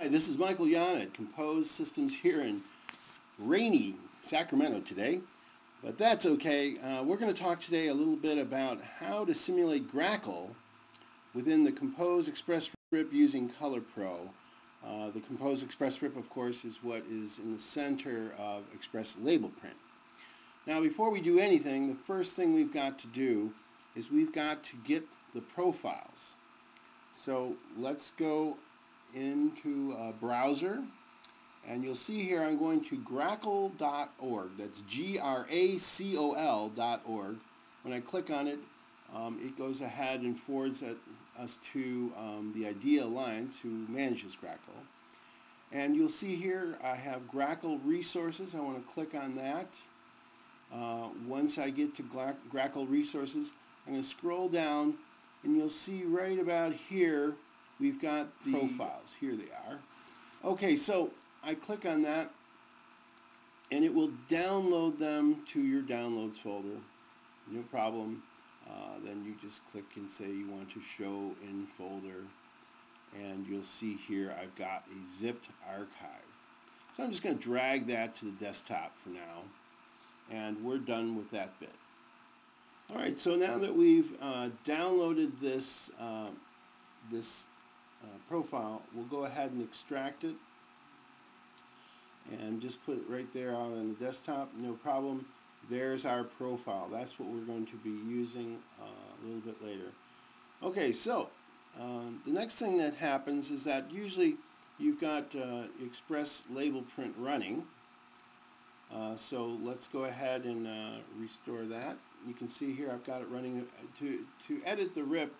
Hi, this is Michael Jahn at Compose Systems here in rainy Sacramento today, but that's okay. Uh, we're going to talk today a little bit about how to simulate GRACoL within the Compose Express Rip using Color Pro. Uh, the Compose Express Rip, of course, is what is in the center of Express Label Print. Now, before we do anything, the first thing we've got to do is we've got to get the profiles. So let's go into a browser and you'll see here I'm going to gracol.org. That's G-R-A-C-O-L dot org. When I click on it, um, it goes ahead and forwards us to um, the IDEA Alliance who manages GRACoL. And you'll see here I have GRACoL resources. I want to click on that. Uh, once I get to GRACoL resources, I'm going to scroll down and you'll see right about here we've got the profiles. Here they are. Okay, so I click on that and it will download them to your downloads folder. No problem. Uh, then you just click and say you want to show in folder and you'll see here I've got a zipped archive. So I'm just going to drag that to the desktop for now and we're done with that bit. Alright, so now that we've uh, downloaded this, uh, this uh, profile, we'll go ahead and extract it and just put it right there out on the desktop, no problem. There's our profile. That's what we're going to be using uh, a little bit later. Okay, so uh, the next thing that happens is that usually you've got uh, Express label print running. Uh, so let's go ahead and uh, restore that. You can see here I've got it running. To, to edit the RIP,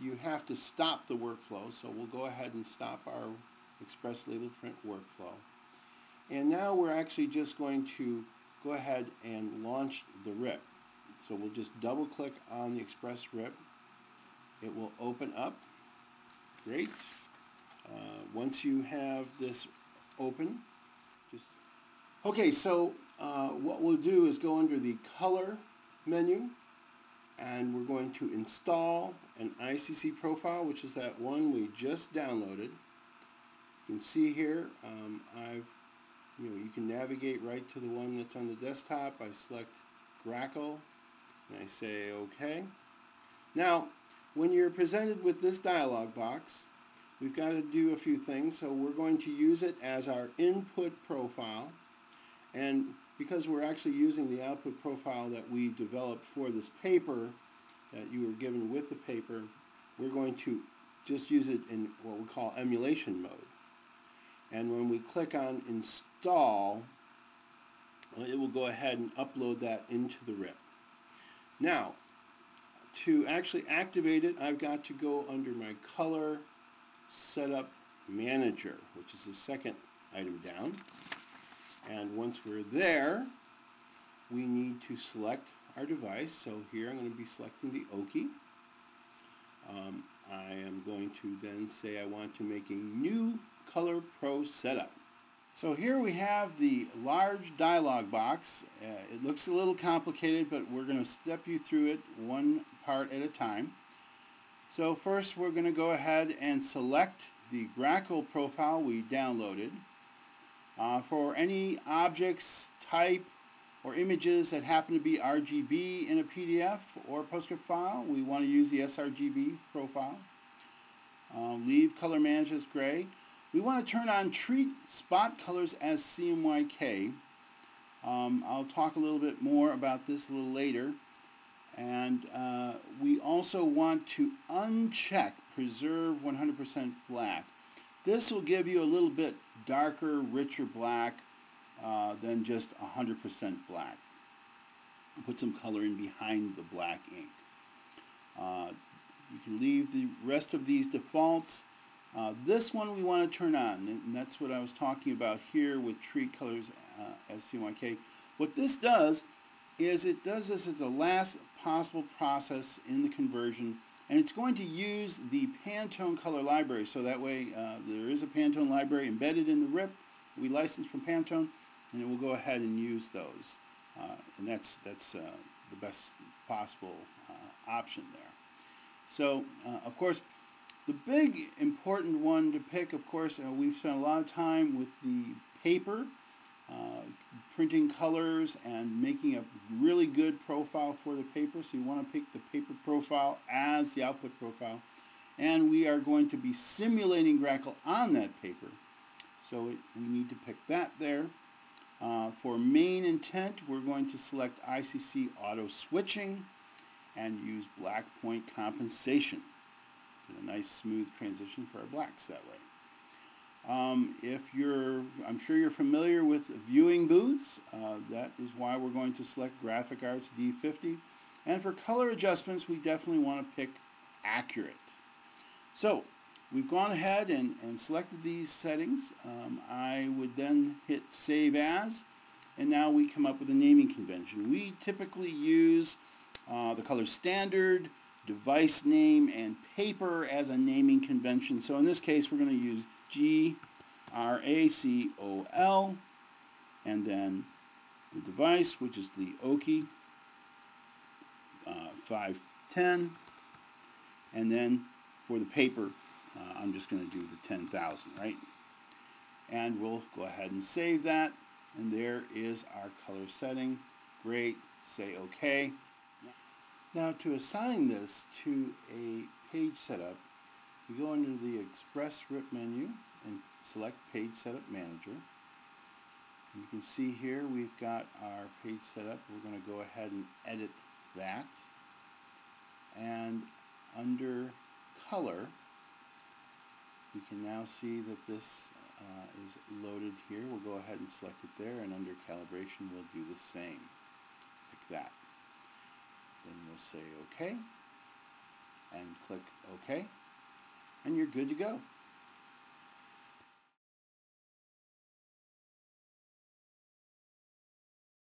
you have to stop the workflow. So we'll go ahead and stop our Express label print workflow. And now we're actually just going to go ahead and launch the RIP. So we'll just double click on the Express RIP. It will open up. Great. Uh, once you have this open, just okay. So uh, what we'll do is go under the Color menu, and we're going to install an ICC profile, which is that one we just downloaded. You can see here um, I've you know, you can navigate right to the one that's on the desktop. I select GRACoL and I say OK. Now, when you're presented with this dialog box, we've got to do a few things. So we're going to use it as our input profile. And because we're actually using the output profile that we developed for this paper that you were given with the paper, we're going to just use it in what we call emulation mode. And when we click on install, it will go ahead and upload that into the RIP. Now, to actually activate it, I've got to go under my color setup manager, which is the second item down. And once we're there, we need to select our device. So here I'm going to be selecting the Oki. Um, I am going to then say I want to make a new Color Pro setup. So here we have the large dialog box. Uh, it looks a little complicated, but we're going to step you through it one part at a time. So first we're going to go ahead and select the GRACoL profile we downloaded. Uh, for any objects, type, or images that happen to be RGB in a PDF or PostScript file, we want to use the sRGB profile. Uh, leave color managed as gray. We want to turn on treat spot colors as CMYK. Um, I'll talk a little bit more about this a little later. And uh, we also want to uncheck preserve 100% black. This will give you a little bit darker, richer black uh, than just 100% black. Put some color in behind the black ink. Uh, you can leave the rest of these defaults. Uh, this one we want to turn on, and that's what I was talking about here with Tree colors uh, SCYK. What this does is it does this as the last possible process in the conversion, and it's going to use the Pantone color library, so that way uh, there is a Pantone library embedded in the RIP we license from Pantone, and it will go ahead and use those. Uh, and that's, that's uh, the best possible uh, option there. So, uh, of course, The big important one to pick, of course, uh, we've spent a lot of time with the paper, uh, printing colors and making a really good profile for the paper. So you want to pick the paper profile as the output profile. And we are going to be simulating GRACoL on that paper. So it, we need to pick that there. Uh, for main intent, we're going to select ICC auto switching and use black point compensation. Get a nice smooth transition for our blacks that way. Um, if you're, I'm sure you're familiar with viewing booths. Uh, that is why we're going to select Graphic Arts D50. And for color adjustments, we definitely want to pick accurate. So we've gone ahead and, and selected these settings. Um, I would then hit Save As, and now we come up with a naming convention. We typically use uh, the color standard, device name, and paper as a naming convention. So in this case, we're going to use G R A C O L, and then the device, which is the Oki uh, 510, and then for the paper, uh, I'm just going to do the 10,000, right? And we'll go ahead and save that, and there is our color setting. Great, say OK. Now to assign this to a page setup, we go under the Express RIP menu and select Page Setup Manager. And you can see here we've got our page setup. We're going to go ahead and edit that. And under Color, we can now see that this uh, is loaded here. We'll go ahead and select it there and under Calibration we'll do the same. Like that. Say OK and click OK and you're good to go.